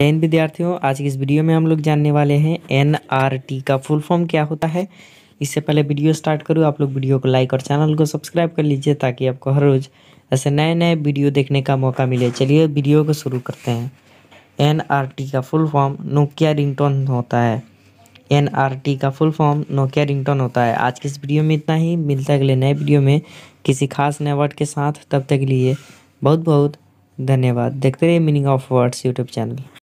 जैन विद्यार्थियों, आज की इस वीडियो में हम लोग जानने वाले हैं एन आर टी का फुल फॉर्म क्या होता है। इससे पहले वीडियो स्टार्ट करूँ, आप लोग वीडियो को लाइक और चैनल को सब्सक्राइब कर लीजिए ताकि आपको हर रोज़ ऐसे नए नए वीडियो देखने का मौका मिले। चलिए वीडियो को शुरू करते हैं। एन आर टी का फुल फॉर्म नोकिया रिंगटोन होता है। एन आर टी का फुल फॉर्म नोकिया रिंगटोन होता है। आज की इस वीडियो में इतना ही। मिलता है अगले नए वीडियो में किसी खास नए वर्ड के साथ। तब तक के लिए बहुत बहुत धन्यवाद। देखते रहिए meaning of words YouTube channel